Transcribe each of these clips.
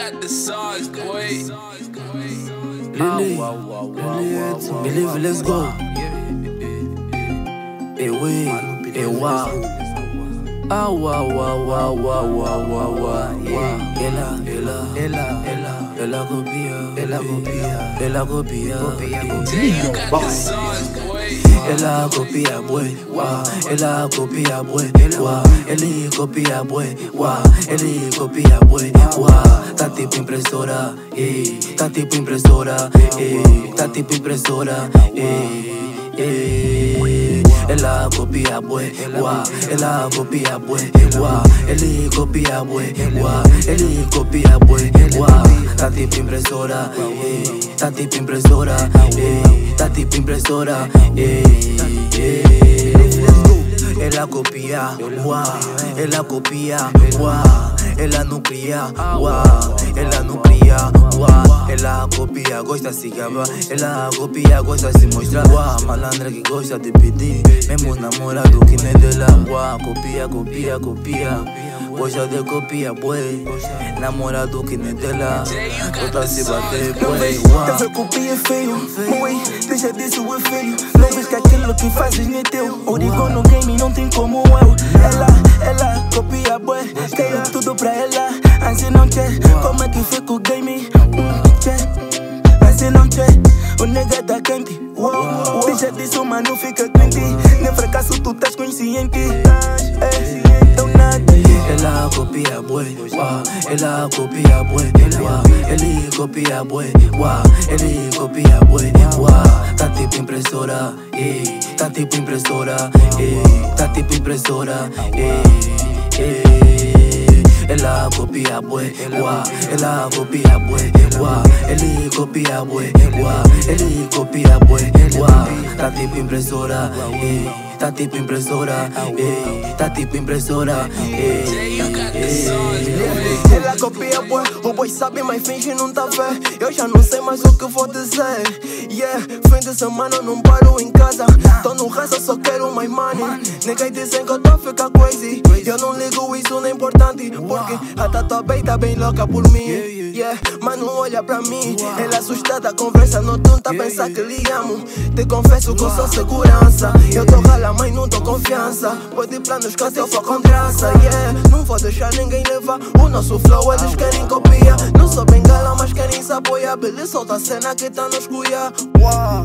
got the sauce, boy. Lily, Lily, believe, let's go. Eh oui, eh wa. Ah wa wa wa wa wa wa wa. Yeah. Ela, ela, ela, ela, ela copia, ela copia, ela copia. You got the sauce, boy. Ela copia, boy, wa. Ela copia, boy, wa. Ele copia, boy, wa. Ele copia, boy, wa. Tá tipo impressora, eh. Tá tipo impressora, eh. Tá tipo impressora, eh. Eh. Ela copia, boy, wa. Ela copia, boy, wa. Ele copia, boy, wa. Ele copia, boy, wa. Tá tipo impressora, eh. Tá tipo impressora, eh. Tá tipo impressora, eh. eh. Ela copia, wa. Ela copia, wa. Ela não cria, wa. Ela não cria, wa. Ela copia, gosta se gaba. Ela copia, gosta se mostrar, wa. Malandra que gosta de pedir, mesmo namorado que nem dela, wa. Copia, copia, copia. Gosta de copia, boy. Namorado que nem dela, gosta se bater, Não boy, ver copia é feio Ui, deixa disso é feio Não vês que aquilo que fazes nem é teu Origo no game não tem como eu Ela, Não quer Como é que fica o game? Hum, tchê. Assim não quer O nega tá quente Uou, Deixa disso mano fica quente Nem fracasso tu estás consciente É, então nada Ela copia, boy, wa. Ela copia, boy, wa. Ele copia, boy, wa. Ele copia, boy, wa. Tá tipo impressora, eh. Tá tipo impressora, eh. Tá tipo impressora, eh. eh. Ela copia, boy, wa. Ela copia, boy, wa. Ele copia, boy, wa. Ele copia, boy, wa. Tá tipo impressora, eh. Tá tipo impressora, eh. Tá tipo impressora, eh. Ela copia, boy, o boy sabe, mas finge não tá fé. Eu já não sei mais o que vou dizer. Yeah, fim de semana eu não paro em casa. Tô no resto, só quero mais money. Ninguém dizem que eu tô ficar crazy. Eu não ligo, isso não é importante. Porque a tata bem tá bem louca por mim. Yeah, mas não olha pra mim. Ela assustada, conversa noturna, pensa que lhe amo. Te confesso que eu sou segurança. Eu tô rala, mas não tô confiança. Pode planos que eu for com traça. Yeah, não vou deixar ninguém levar o nosso flow. Eles querem copiar. Não sou bengala, mas querem se apoiar. Beleza, solta a cena que tá nos cuia. Uau.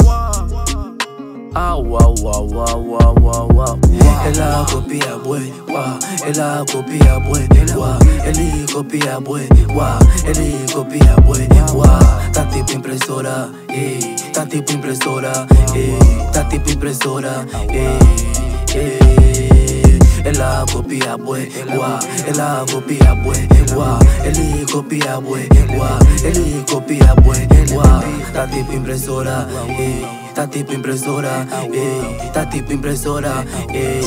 Ah, wa wa wa wa wa wa. Ela copia, boy, wa. Ela copia, boy, wa. Ele copia, boy, wa. Ele copia, boy, wa. Tá tipo impressora, eh. Tá tipo impressora, eh. Tá tipo impressora, eh. eh. Ela copia, boy, wa. Ela copia, boy, wa. Ele copia, boy, wa. Ele copia, boy, wa. Tá tipo impressora, eh. Tá tipo impressora, eh. Tá tipo impressora, eh.